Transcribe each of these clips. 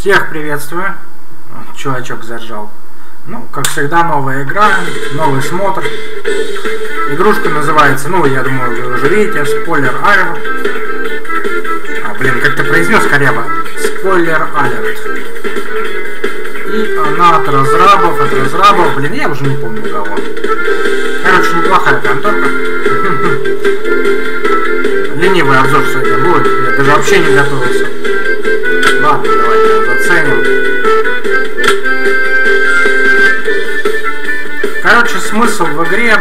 Всех приветствую. Чувачок заржал. Ну, как всегда, новая игра, новый смотр. Игрушка называется, ну, я думаю, вы уже видите, спойлер алерт. А, блин, как ты произнес, коряво? Спойлер алерт. И она от разрабов, от разрабов, блин, я уже не помню кого. Короче, неплохая конторка. Ленивый обзор сегодня будет, я даже вообще не готовился. Давайте заценим. Короче, смысл в игре,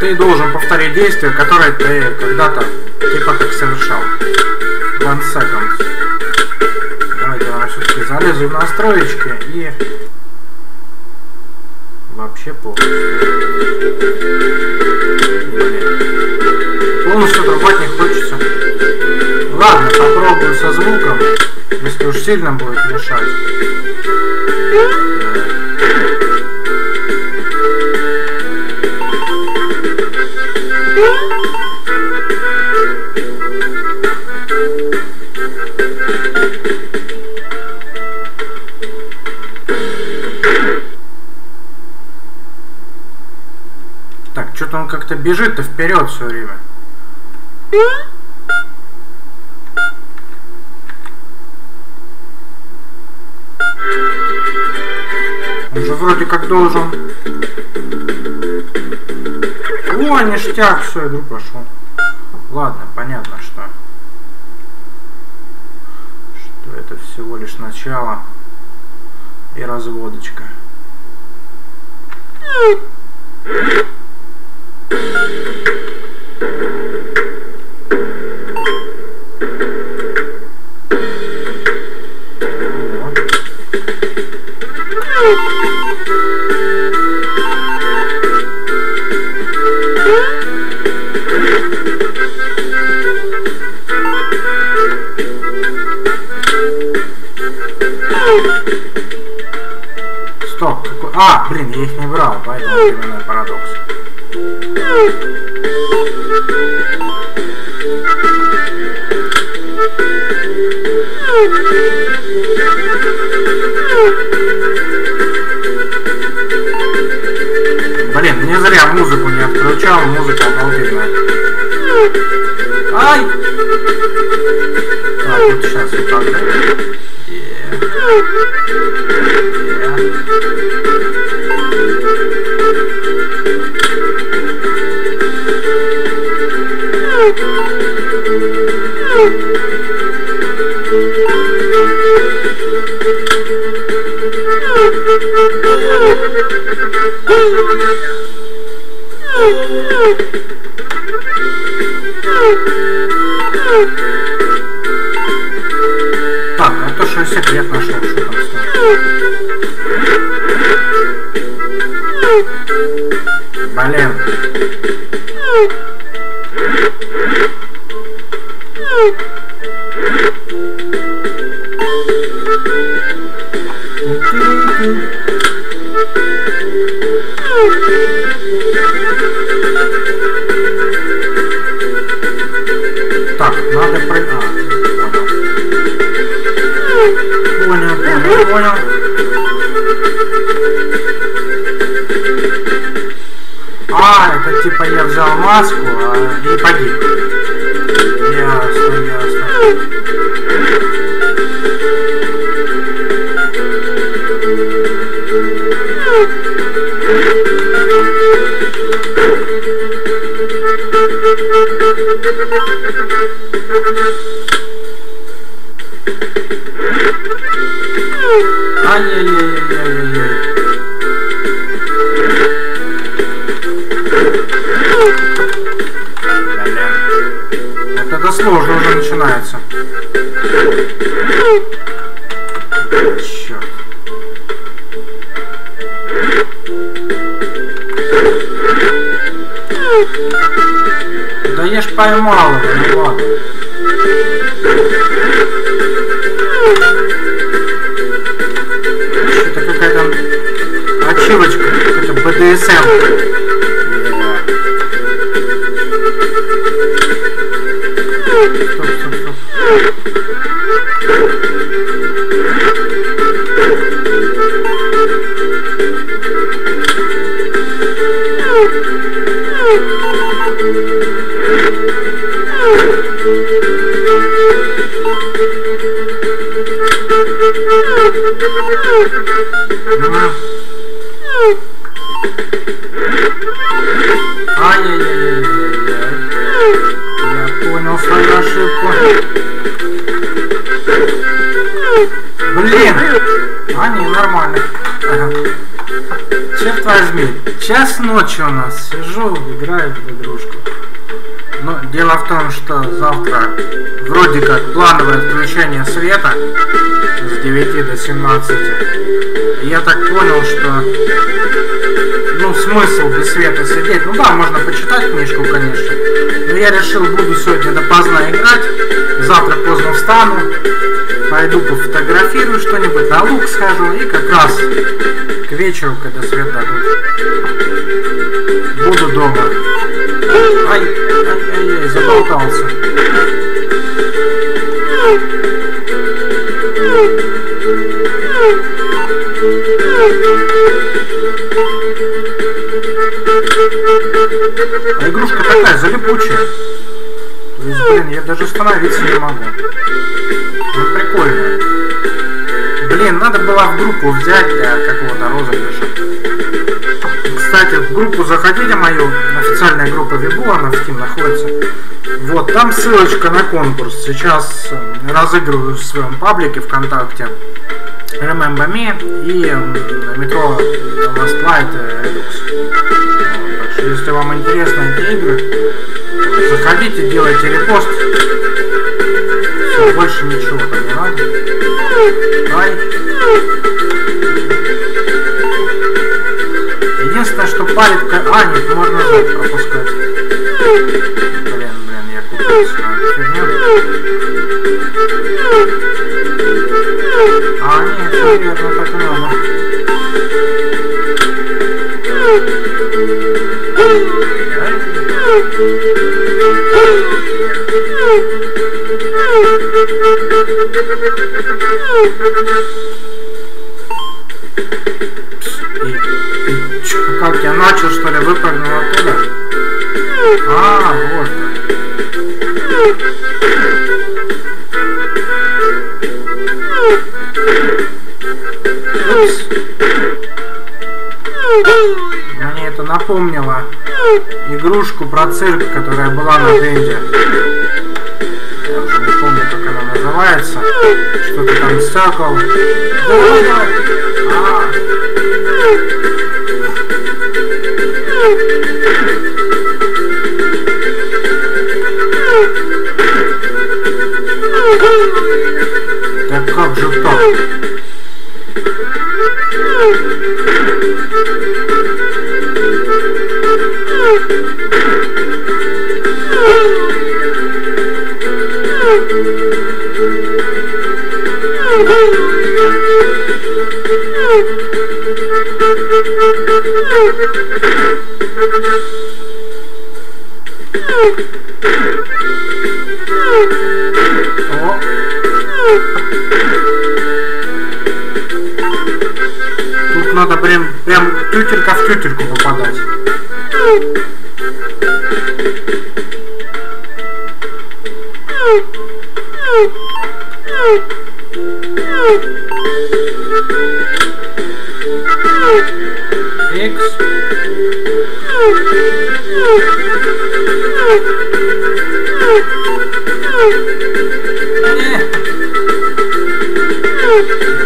ты должен повторить действие, которое ты когда-то типа как совершал. One second. Давайте я все-таки залезу в настроечки и вообще полностью. Блин. Полностью отрубать не хочется. Ладно, попробую со звуком, если уж сильно будет мешать. Так, что-то он как-то бежит-то вперед все время. Же вроде как должен... О, ништяк, все, игру пошел. Ладно, понятно, что... Что это всего лишь начало и разводочка. Стоп, какой... А, блин, я их не брал, поэтому временной парадокс. Блин, не зря музыку не отключал, музыка обалденная. Ай! Так, вот сейчас вот так, да? Yeah. Yeah. Так, а то, что я секрет нашел, что там стоит. Блин. Так, надо понял. Понял, понял, понял. А, это типа я взял маску а, и погиб. Ясно, ясно. Ай-яй-яй-яй-яй-яй. Это сложно уже начинается. Черт. Да я ж поймал его, ну ладно. Это какая-то ачивочка, это БДСМ. 아니, 아니, 아니, 아니. Понял свою ошибку. Блин! А, не, нормально. Ага. Черт возьми, час ночи у нас. Сижу, играю в игрушку. Но дело в том, что завтра вроде как плановое отключение света с 9 до 17. И я так понял, что ну смысл без света сидеть. Ну да, можно почитать книжку, конечно. Но я решил, буду сегодня допоздна играть. Завтра поздно встану. Пойду пофотографирую что-нибудь, на лук схожу и как раз к вечеру, когда свет дадут, буду дома. Ай, ай, ай, заболтался. А игрушка такая залипучая. То есть, блин, я даже остановиться не могу. Ну, прикольно. Блин, надо было в группу взять для какого-то розыгрыша. Кстати, в группу заходите мою, официальная группа Вибу, она в Steam находится. Вот, там ссылочка на конкурс. Сейчас э, разыгрываю в своем паблике ВКонтакте. Remember Me и метро Last Light Redux. Вот, так что, если вам интересны эти игры, заходите, делайте репост. Все, больше ничего там не надо. Ай. Единственное, что палит... А, нет, можно жать пропускать. Блин, блин, я купился на эту. А, нет, все верно, так и надо. И, и чё, как я начал что ли выпрыгнул оттуда? А, вот. Упс. Мне это напомнило игрушку про цирк, которая была на Денде. Я уже не помню, как она называется. Что-то там стекол. Давай, давай. А. Тут надо прям, прям тютелька в тютельку попадать. Икс. Не.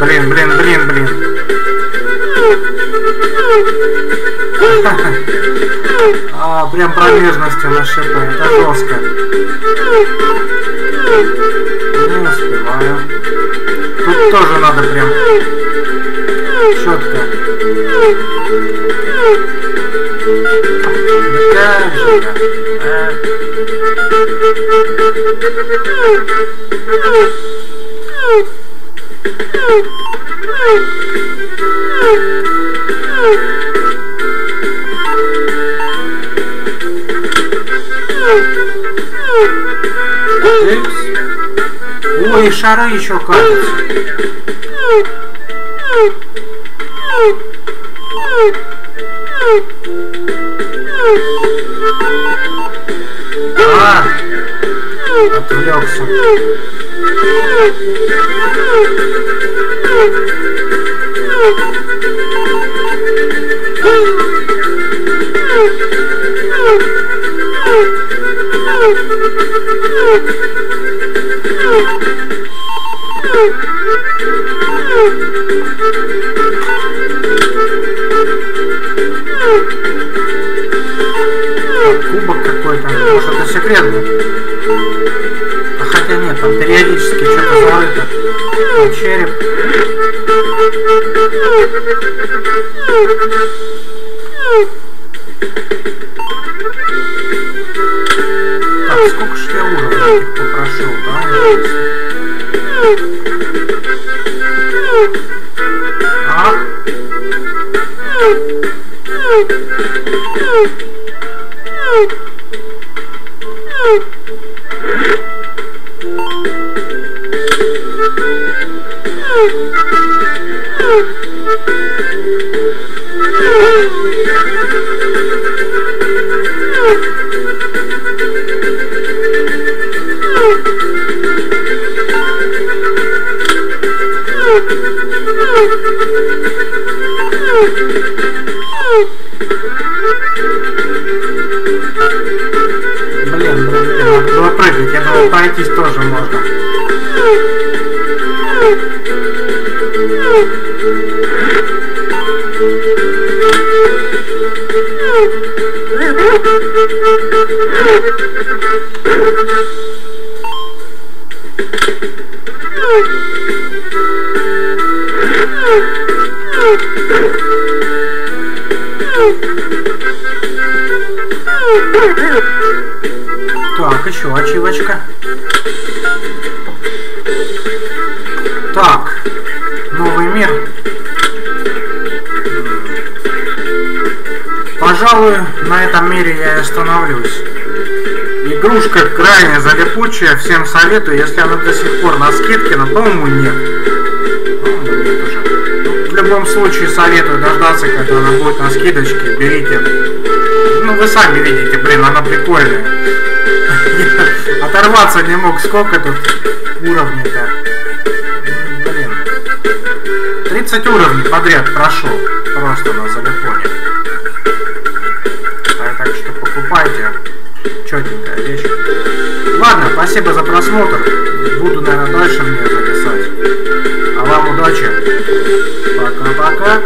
Блин, блин, блин, блин. А, прям промежностью нашипает, это жестко. Не успеваю. Тут тоже надо прям четко. Да как же я? А. Икс. Ой, шары еще 아, 둘이 없어. Thank you. Кубок какой-то. Может это секретный? А хотя нет, там периодически что-то залито. Там череп. Так, сколько ж я уровней этих попрошил, да? А? Блин, прыгать. Я думал, пройтись тоже можно. Так, еще ачивочка. Так, новый мир. Пожалуй, на этом мире я и остановлюсь. Игрушка крайне залипучая, всем советую, если она до сих пор на скидке, но, по-моему, нет. Любом случае, советую дождаться, когда она будет на скидочке, берите. Ну, вы сами видите, блин, она прикольная. Оторваться не мог, сколько тут уровней-то. Блин. 30 уровней подряд прошел. Просто на залипоне. Ладно, спасибо за просмотр. Буду, наверное, дальше мне записать. А вам удачи. Пока-пока.